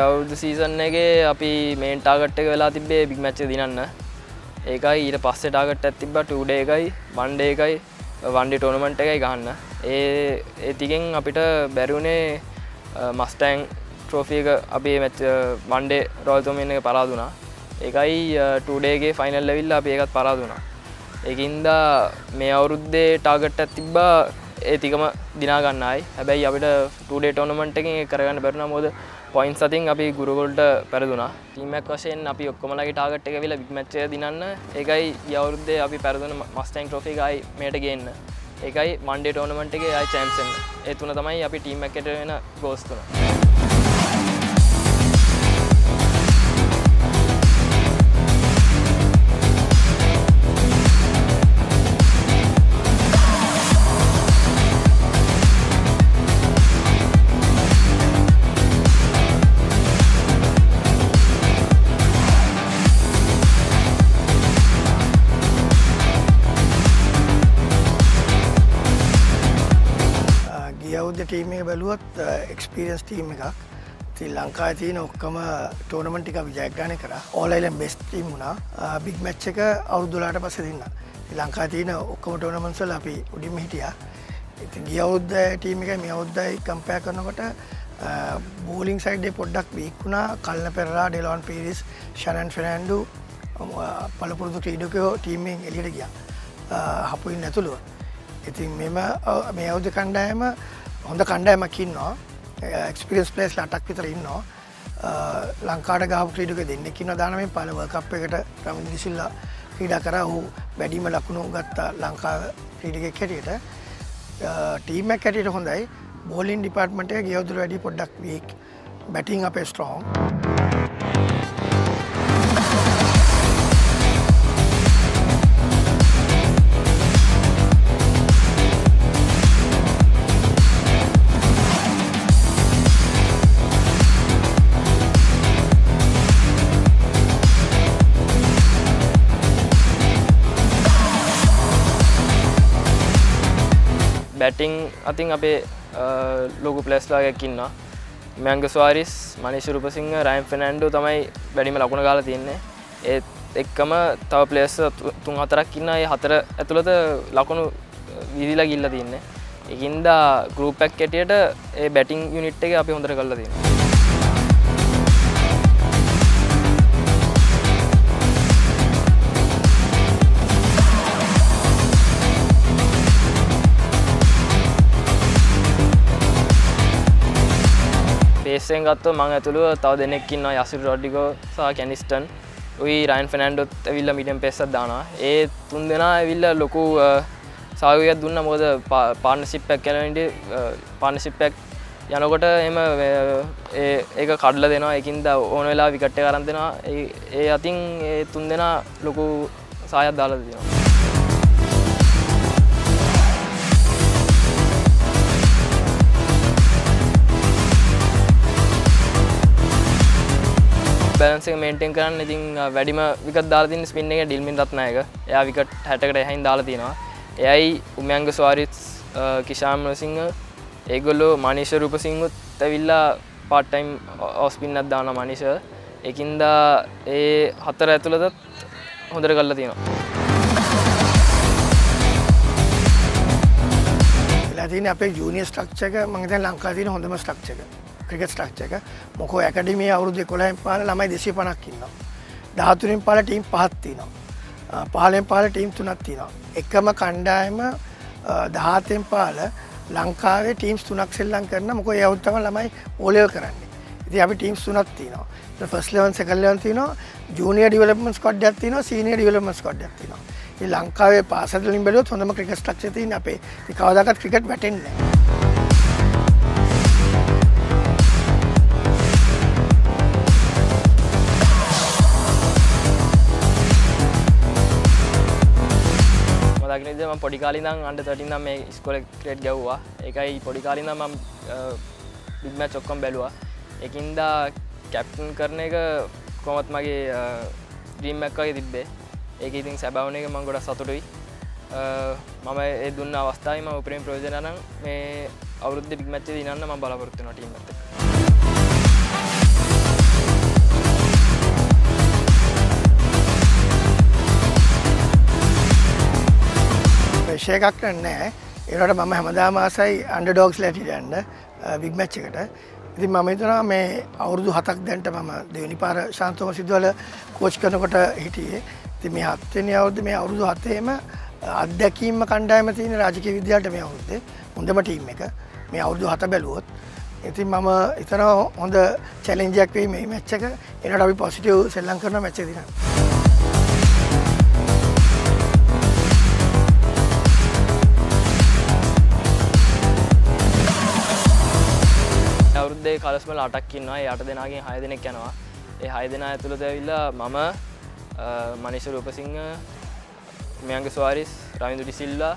අවුරුදු සීසන් එක අපි මේන් ටාගට් එක වෙලා තිබේ බික් මච්ච දිනන්න. ඒකයි ඊට පස්සේ ටාගට් ඇතිබ ටඩ එකයි බන්්ඩ එකයි වන්ඩි ටෝනමන්ට් එකයි ගන්න ඒ ඒතිකෙන් අපිට බැරුණේ මස්ටෑන් ට්‍රෝෆික අපේ මැච් මන්ඩේ රෝල්තොමෙන් එක පරාදුනා එකයි ටඩේගේ ෆයිනල් ලවිල්ල අප ඒකත් පරාදුනා එකින්ද මේ අවුරුද්දේ ටාගට් ඇතිබ්බා ඒතිකම දිනාගන්නයි හැබැයි අපිට ටඩේ ටෝනමන්ට එකින් කරගන්න බැරුණ මොද පොයින් සතින් අපි ගුරුගොල්ට පැරදුනා. ටීමක් වශයෙන් අපි ඔක්කොමලගේ ටාගට් එක වෙලා බික්මච්චය දිනන්න. එකයි යවුරුද්දේ අපි පැරදුන මස්ටයින් ට්‍රොෆිකයි මේට ගන්න. එකයි මන්ඩේ ටෝනමන්ට එක යයි චෑම්සන් ඒ තුන තමයි අපි ටීම් එකට වෙන ගෝස්තුන ගියවුද්ධ ටීම එක බැලුවොත් එක්ස්පිරියන්ස් ටීම් එකක්. ති ලංකා තියන ඔක්කම ටෝනමටික විජයග්‍රාණය කර. ඕලයිලම් බෙස් ටීම් වුණා. බික් මැච්ච එක අවුද්දුලාට පස දෙන්න. ලංකා තියන ඔක්කම ටෝනමන්සල් අපි උඩිම හිටිය. ඉති ගියවුද්ධ ටීම එක මේ අවුද්දයි කම්පය කරනකොට බෝලිං සයිඩ්ඩේ පොඩ්ඩක් බික්ුණා කල්න පෙරරා ඩෙලොන් පිරිස් ශනන් ෆෙනන්ඩු පලපුරුදු ක්‍රීඩකයෝ ටීමෙන් එලියට ගිය. හපුයින් නැතුළුව. ඉතින් මෙම මේ අවුද කණ්ඩායම හොඳ කණ්ඩායමක් ඉන්නවා. එක්ස්පිරියස් පලේස් ලටක් විතර ඉන්නවා. ලංකාට ගහ ක්‍රීඩක දෙන්නෙකින්න දානම පලව කප් එකට රමිදි සිල්ලා ක්‍රීඩා කර. හු වැඩීම ලකුණු ගත්තා ලංකා ක්‍රීඩික කැටියට ටීමක් කැටියට හොඳයි. බෝලින් ඩිපාර්ට්මට ගියවදුර වැඩි පොඩ්ඩක් වීක් බැටිං අපේ ස්ට්‍රෝන් බැටිං අතින් අපේ ලොකු පලස්ලාගැකින්නවා මැංග ස්වාරිස් මනිශුරුපසිංහ රයිම් ෆෙනන්ඩු තමයි වැඩිම ලකුණ කාලා තියන්නේ ඒත් එක්කම තව පලේස් තුන් හතරක් ඉන්න ඒ හතර ඇතුළත ලකුණු විදිලා ගිල්ල තින්නේ. එකින්ද ගරුපැක් කැටියට ඒ බැටිං යුනිට් එක අපි හොඳර කල්ල තින්න. පේසෙන් ගත්ත මං ඇතුළුව තව දෙනෙක්කින්න යසිර රොඩ්ඩිකෝ සහ කැනිස්ටන්. ඔයි රයින් ෆනන්ඩොත් ඇවිල්ල මිටම් පෙස්සත් දානා ඒ තුන් දෙනා ඇවිල්ල ලොකු සාගයක් දුන්න. මොද පාර්නසිප්පැක් කැලට පාර්නසිප්පැක් යනකොට එම ඒක කඩල දෙනවා. එකින්ද ඕන වෙලා විකට්ට කරන් දෙෙනවා. ඒ අතින් ඒ තුන් දෙනා ලොකු සායත් දාලා දෙනවා. බැලන්සේ මේන්ටෙන් කරන්න ඉතින් වැඩිම විකත් දාලාතින් ස්පින්න එක ඩිල්මින් රත්නායක. එයා විකට හැටකට එහයින් දාලා තියෙනවා. එයයි උමයංග ස්වාරිත් කිෂාම් සිංහ ඒගොල්ලෝ මනිෂ රූපසිංහුත් ඇවිල්ලා පාට්ටයිම් ඔස්පින්නත් දාන මනිෂ. එකින්ද ඒ හතර ඇතුළතත් හොඳර කල්ල තියෙනවා. ලතින අපේ ජනිය ස්ටක්ෂක මංත ලංකාතින හොඳම ස්ටක්ෂක ක්‍රිකට් ස්ටක්ෂක මොකෝ ඇකඩමිය අවුරුදු කොලයින් පාල ළමයි දෙසි පනක්කින්න. ධාතුරින් පාල ටීම් පහත්තිනවා. පාලෙන් පාල ටීම් තුනත් තිනවා. එකම කණ්ඩායම දහතෙන් පාල ලංකාවේ ටීම්ස් තුනක් සෙල්ලන් කරන මොක යවුත්තම ළමයි ඕලයෝ කරන්නේ. ඉති අපි ටීම්ස් තුනත් තිනවා ෆස්ලවන් සකල්ලවන් තිනවා ජනිය ඩිවලපමස් කොඩ්ඩ තින සීනිය ඩිවලමස් කොඩ්ඩ තිනවා ලංකාවේ පාසලින් බැලුත් හොඳම ක්‍රිකස් ටක්ෂති අපේ. කවදකත් ක්‍රිකට් වැටෙන්නේ දකිනද ම පොඩිකාලිදම් අන්ඩ තටිනම් මේ ස්කොල ක්‍රේට් ගැව්වා. එකයි පොඩිකාලින්න ම බිග්ම චොක්කොම් බැලවා. එකින්දා කැප්ටන් කරන එක කොමත් මගේ ්‍රීම්මැක්කගේ තිබ්බේ. ඒක ඉතින් සැබවන එක මං ගොඩ සතුටුයි. මම ඒ දුන්න අවස්ථාවම උපරෙන් ප්‍රෝජනනම් මේ අවුද්ධ බිගමච්ච දිනන්න ම බලාපොරත්තුන ටීමත ප්‍රශය එකක් නෑ ඒට මම හැමදාමාසයි අන්ඩ ඩෝක්ස් ලැටිටන්න විග්මච්ච එකට. ඉතින් මම හිතනවා මේ අවුරුදු හතක් දැන්ට මම දෙවනි පාර ශාන්තෝම සිදුවල කෝච් කරනකොට හිටියේ. ති මේ හත්වනි අවුද්ධ මේ අවුරුදු හතේම අත්දැකීම කණ්ඩායම තියෙන රාජක විද්‍යාට මේ අවුද්දේ හොඳම ටීම් එක. මේ අවුරුදු හත බැලුවොත්. ඉතින් මම ඉතන හොඳ චැලෙන්ජයක් වේ මේ මැච්චක එනට අපි පොසිටව් සෙල්ලං කරන මැච්ච දින අවුරුද්දේ කලස්මල අටක්කින්නවා යට දෙනාගේ හය දෙනෙක් යනවා. ඒ හය දෙනා ඇතුළද ඇවිල්ලා මම මනිෂ රූපසිංහ මෙයන්ග ස්වාරිස් රවිදු ඩිසිල්ලා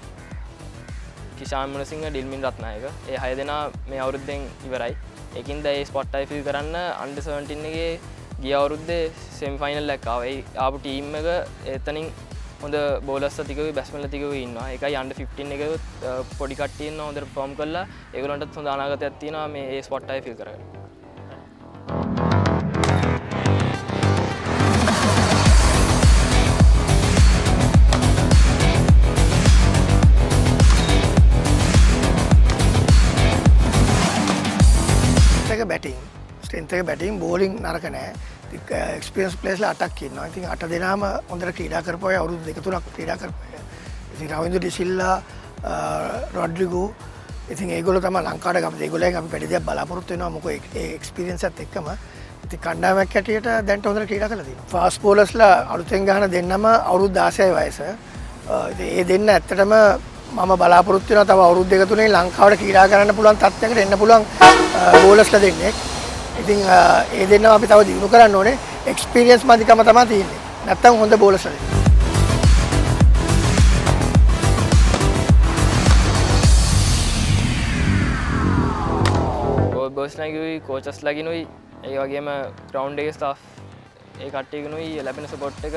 කිෂාමන සිංහ ඩිල්මින් රත්නායක. ඒ හය දෙනා මේ අවුරුද්දෙන් ඉවරයි. එකින් ද ඒ ස්පොට්ටයි ෆිල් කරන්න අන්ඩ සවටින්නගේ ගිය අවුරුද්දේ සෙම්ෆයිනල් ලැක්කාවයි ආපු ටීම් එක එතනින් හොඳ බෝලස් තිකව බැස්මල තිකව ඉන්න එක අන්ඩ 15 එක පොඩිකට්ටියන්න හොඳ ෆෝම් කරලා. ඒගලන්ට හොඳ අනාගත ඇත්තින මේ ඒ ස්පොට්ටයි ෆිල් කරන්න බැටිං ස්ටෙන්තක බැටිං බෝලිං නරක නෑ එක්ස්පියස් පලේස්ල අටක් කියන්න ඉතින් අට දෙනාම හොඳට ක්‍රීඩා කරපය අවුරුදු දෙකතුනක් ක්‍රීඩා කරපය ඉතින් රවිදු ඩිසිල්ලා රොඩ්ලිගු ඉතින් ඒගොල තම ලංකාට ගම. දෙගොල අපි පැඩිදයක් බලාපොරත්තුවෙනවා මොක එක්ස්පිරියන්සත් එක්කම. ඉති කණ්ඩාවක් හැටියට දැන්ට හොඳ ක්‍රීඩ කලදී ෆාස් පෝලස්ලා අලුතෙන් ගහන දෙන්නම අවුරුද් දාසය වයස. ඒ දෙන්න ඇත්තටම මම බලාපොරත්තුවන තව අවුරුද් දෙක තුනේ ලංකාවට ක්‍රීඩා කරන්න පුළුවන් තත්වයකට එන්න පුළුවන් බෝලස්ල දෙන්නෙක් ඉතින් ඒ දෙන්න අපි තව දියුණු කරන්න ඕනේ. එක්ස්පිරියන්ස් මධිකම තමා තියන්නේ. නැත්තම් හොඳ බෝලසද බෝස්නැගවී කෝචස් ලගිනුයි ඒ වගේම ග්‍රවන්් එක ස්ටා් ඒ කට්ටයකනුයි ලැබෙන සපොට් එක.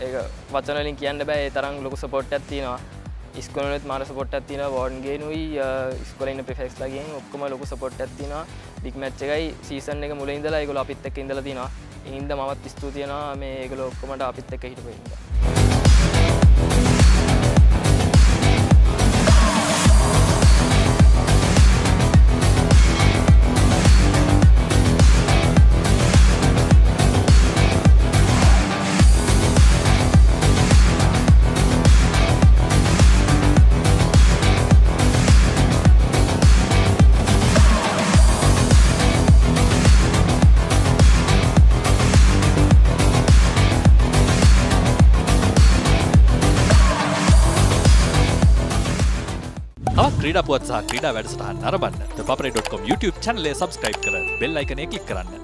ඒ වචනලින් කියන්න බෑ තරම් ලොකු සපොට් ඇත්තිනවා ස්කොලත් මාර සපොට් ඇතින වෝන්ගේ නුයි ස්කොලන්න ප්‍රෆෙක්ස් ලගෙන් ඔක්කොම ලොකු සපොට් ඇතින බික් මච්ච එකයි සීසන් එක මුල ඉඳලා එකගොල අපිත් එක් ඉඳල තින ඉන්ද මත් ස්තුතියනවා මේ ඒගල ඔක්කොමට අපිත් එක හිටපුඉද ක්‍රඩ පුවත් සහ ක්‍රඩ වැඩසටහන් නරබන්න පපර.com YouTube චනලේ සබස්ක්‍රයිබ් කර බෙල් අයිකනය කලික් කරන්න.